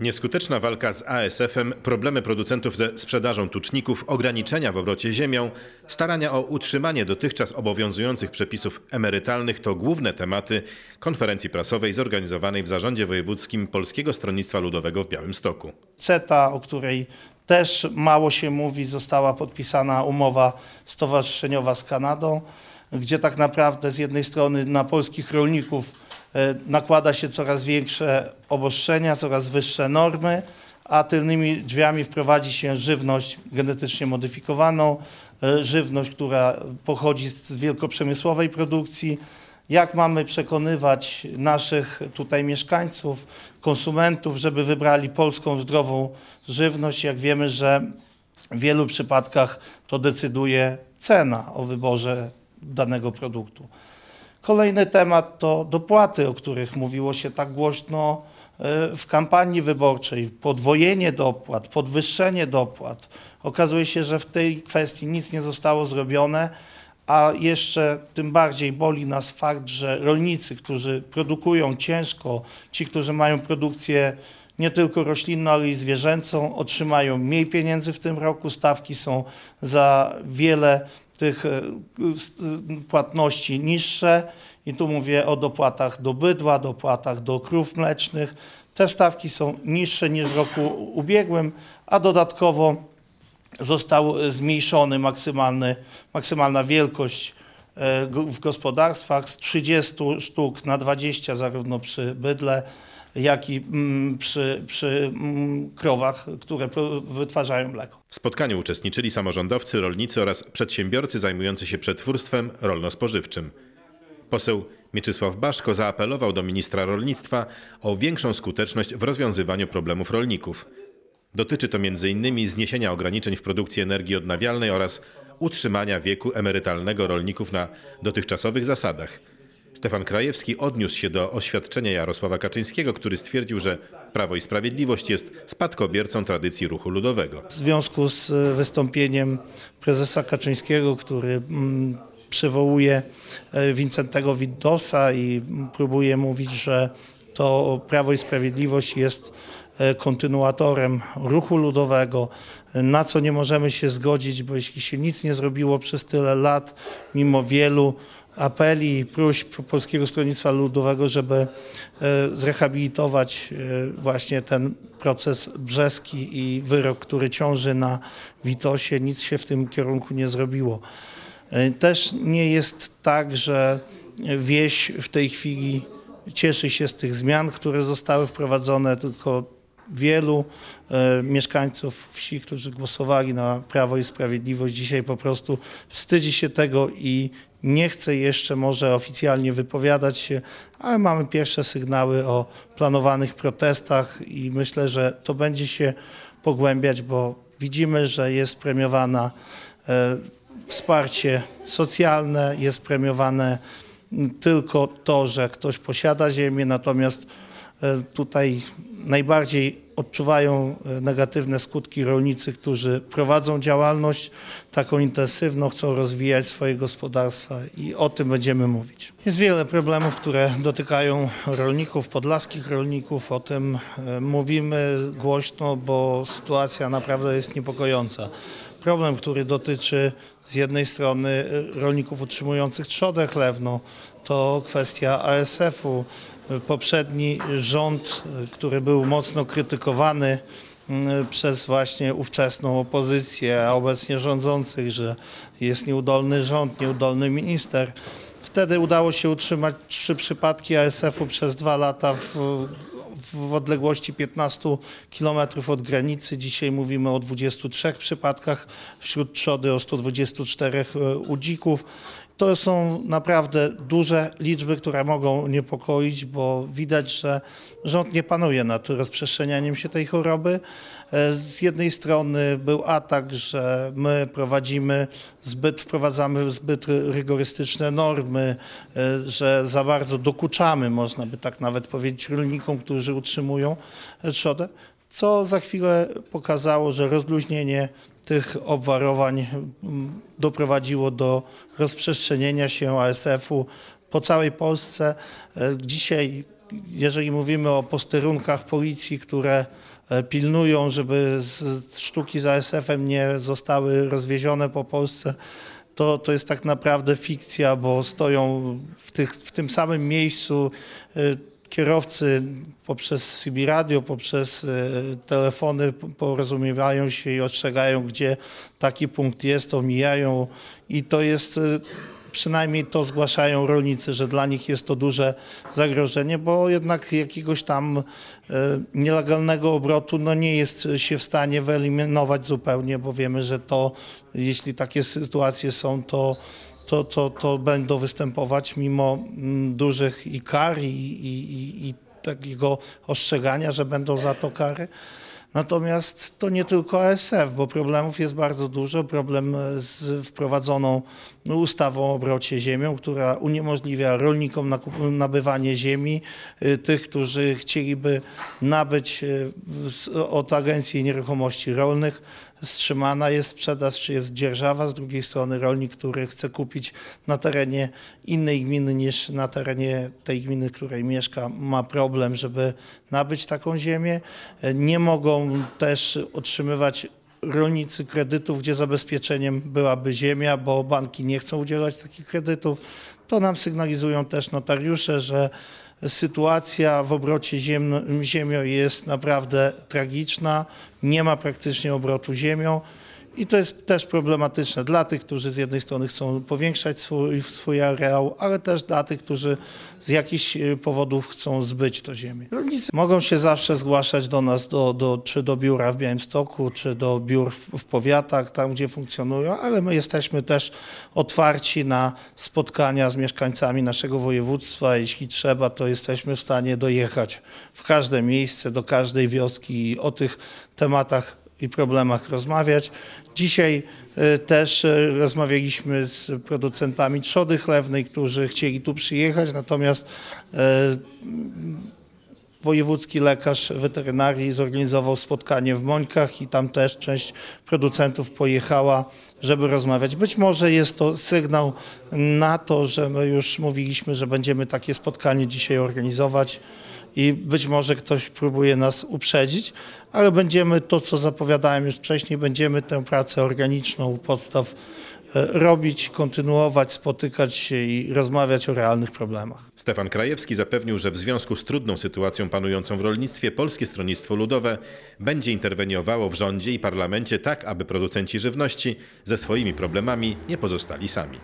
Nieskuteczna walka z ASF-em, problemy producentów ze sprzedażą tuczników, ograniczenia w obrocie ziemią, starania o utrzymanie dotychczas obowiązujących przepisów emerytalnych to główne tematy konferencji prasowej zorganizowanej w Zarządzie Wojewódzkim Polskiego Stronnictwa Ludowego w Białymstoku. CETA, o której też mało się mówi, została podpisana umowa stowarzyszeniowa z Kanadą, gdzie tak naprawdę z jednej strony na polskich rolników nakłada się coraz większe obostrzenia, coraz wyższe normy, a tylnymi drzwiami wprowadzi się żywność genetycznie modyfikowaną, e, żywność, która pochodzi z wielkoprzemysłowej produkcji. Jak mamy przekonywać naszych tutaj mieszkańców, konsumentów, żeby wybrali polską zdrową żywność, jak wiemy, że w wielu przypadkach to decyduje cena o wyborze danego produktu. Kolejny temat to dopłaty, o których mówiło się tak głośno e, w kampanii wyborczej. Podwojenie dopłat, podwyższenie dopłat. Okazuje się, że w tej kwestii nic nie zostało zrobione, a jeszcze tym bardziej boli nas fakt, że rolnicy, którzy produkują ciężko, ci, którzy mają produkcję nie tylko roślinną, ale i zwierzęcą, otrzymają mniej pieniędzy w tym roku. Stawki są za wiele tych e, s- płatności niższe. I tu mówię o dopłatach do bydła, dopłatach do krów mlecznych. Te stawki są niższe niż w roku ubiegłym, a dodatkowo został zmniejszony maksymalny, maksymalna wielkość e, w gospodarstwach z 30 sztuk na 20 zarówno przy bydle, jak i mm, przy, przy mm, krowach, które wytwarzają mleko. W spotkaniu uczestniczyli samorządowcy, rolnicy oraz przedsiębiorcy zajmujący się przetwórstwem rolno-spożywczym. Poseł Mieczysław Baszko zaapelował do ministra rolnictwa o większą skuteczność w rozwiązywaniu problemów rolników. Dotyczy to m.in. zniesienia ograniczeń w produkcji energii odnawialnej oraz utrzymania wieku emerytalnego rolników na dotychczasowych zasadach. Stefan Krajewski odniósł się do oświadczenia Jarosława Kaczyńskiego, który stwierdził, że Prawo i Sprawiedliwość jest spadkobiercą tradycji ruchu ludowego. W związku z e, wystąpieniem prezesa Kaczyńskiego, który mm, przywołuje e, Wincentego Widosa i próbuje mówić, że to Prawo i Sprawiedliwość jest kontynuatorem ruchu ludowego, e, na co nie możemy się zgodzić, bo jeśli się nic nie zrobiło przez tyle lat, mimo wielu apeli i próśb Polskiego Stronnictwa Ludowego, żeby e, zrehabilitować e, właśnie ten proces brzeski i wyrok, który ciąży na Witosie, nic się w tym kierunku nie zrobiło. E, Też nie jest tak, że wieś w tej chwili cieszy się z tych zmian, które zostały wprowadzone, tylko wielu e, mieszkańców wsi, którzy głosowali na Prawo i Sprawiedliwość, dzisiaj po prostu wstydzi się tego i nie chce jeszcze może oficjalnie wypowiadać się, ale mamy pierwsze sygnały o planowanych protestach i myślę, że to będzie się pogłębiać, bo widzimy, że jest premiowana e, wsparcie socjalne, jest premiowane tylko to, że ktoś posiada ziemię, natomiast e, tutaj najbardziej odczuwają e, negatywne skutki rolnicy, którzy prowadzą działalność taką intensywną, chcą rozwijać swoje gospodarstwa i o tym będziemy mówić. Jest wiele problemów, które dotykają rolników, podlaskich rolników. O tym e, mówimy głośno, bo sytuacja naprawdę jest niepokojąca. Problem, który dotyczy z jednej strony e, rolników utrzymujących trzodę chlewną, to kwestia ASF-u. Poprzedni rząd, który był mocno krytykowany m, przez właśnie ówczesną opozycję, a obecnie rządzących, że jest nieudolny rząd, nieudolny minister. Wtedy udało się utrzymać trzy przypadki ASF-u przez dwa lata w, w odległości 15 km od granicy. Dzisiaj mówimy o 23 przypadkach wśród trzody, o 124 u dzików. To są naprawdę duże liczby, które mogą niepokoić, bo widać, że rząd nie panuje nad rozprzestrzenianiem się tej choroby. E, Z jednej strony był atak, że my prowadzimy zbyt, wprowadzamy zbyt rygorystyczne normy, e, że za bardzo dokuczamy, można by tak nawet powiedzieć, rolnikom, którzy utrzymują trzodę, co za chwilę pokazało, że rozluźnienie tych obwarowań mm, doprowadziło do rozprzestrzenienia się ASF-u po całej Polsce. E, Dzisiaj jeżeli mówimy o posterunkach policji, które e, pilnują, żeby sztuki z ASF-em nie zostały rozwiezione po Polsce, to, to jest tak naprawdę fikcja, bo stoją w, tych, w tym samym miejscu e, kierowcy poprzez CB radio, poprzez e, telefony porozumiewają się i ostrzegają, gdzie taki punkt jest, omijają i to jest, e, przynajmniej to zgłaszają rolnicy, że dla nich jest to duże zagrożenie, bo jednak jakiegoś tam e, nielegalnego obrotu no nie jest się w stanie wyeliminować zupełnie, bo wiemy, że to, jeśli takie sytuacje są, to to, to, to będą występować mimo mm, dużych i kar i, i, i, i takiego ostrzegania, że będą za to kary. Natomiast to nie tylko ASF, bo problemów jest bardzo dużo. Problem z wprowadzoną ustawą o obrocie ziemią, która uniemożliwia rolnikom nabywanie ziemi. Y, Tych, którzy chcieliby nabyć z- od Agencji Nieruchomości Rolnych, wstrzymana jest sprzedaż, czy jest dzierżawa. Z drugiej strony rolnik, który chce kupić na terenie innej gminy niż na terenie tej gminy, w której mieszka, ma problem, żeby nabyć taką ziemię. Nie mogą też otrzymywać rolnicy kredytów, gdzie zabezpieczeniem byłaby ziemia, bo banki nie chcą udzielać takich kredytów. To nam sygnalizują też notariusze, że sytuacja w obrocie ziem, ziemią jest naprawdę tragiczna. Nie ma praktycznie obrotu ziemią. I to jest też problematyczne dla tych, którzy z jednej strony chcą powiększać swój, swój areał, ale też dla tych, którzy z jakichś e, powodów chcą zbyć to ziemię. Rolnicy mogą się zawsze zgłaszać do nas, do, do, czy do biura w Białymstoku, czy do biur w, w powiatach, tam gdzie funkcjonują, ale my jesteśmy też otwarci na spotkania z mieszkańcami naszego województwa. Jeśli trzeba, to jesteśmy w stanie dojechać w każde miejsce, do każdej wioski i o tych tematach i problemach rozmawiać. Dzisiaj e, też e, rozmawialiśmy z producentami trzody chlewnej, którzy chcieli tu przyjechać, natomiast e, wojewódzki lekarz weterynarii zorganizował spotkanie w Mońkach i tam też część producentów pojechała, żeby rozmawiać. Być może jest to sygnał na to, że my już mówiliśmy, że będziemy takie spotkanie dzisiaj organizować i być może ktoś próbuje nas uprzedzić, ale będziemy to, co zapowiadałem już wcześniej, będziemy tę pracę organiczną u podstaw robić, kontynuować, spotykać się i rozmawiać o realnych problemach. Stefan Krajewski zapewnił, że w związku z trudną sytuacją panującą w rolnictwie Polskie Stronnictwo Ludowe będzie interweniowało w rządzie i parlamencie tak, aby producenci żywności ze swoimi problemami nie pozostali sami.